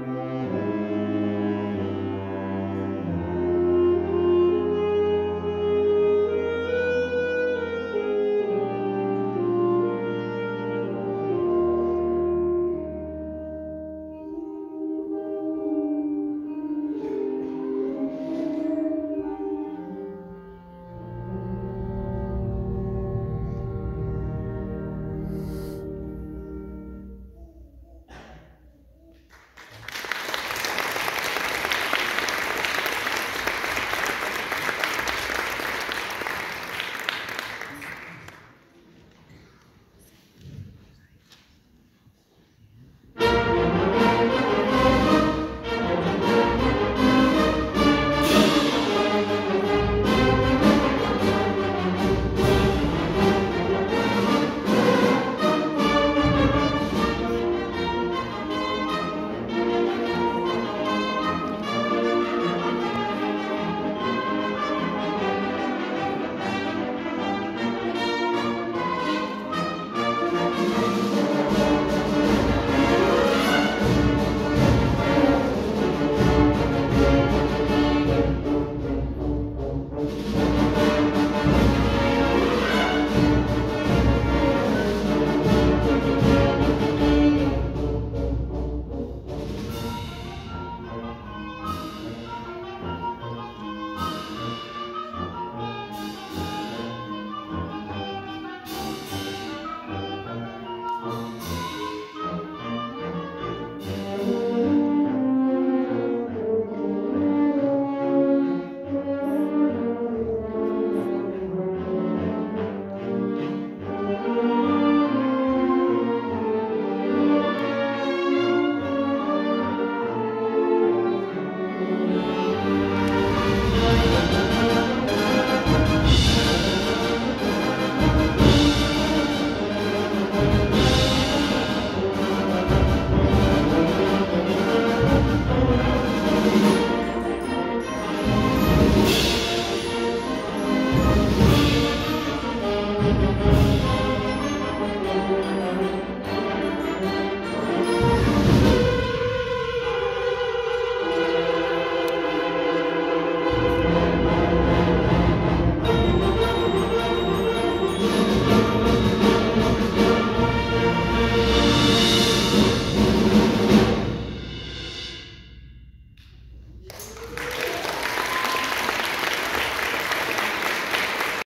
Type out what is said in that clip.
Amen.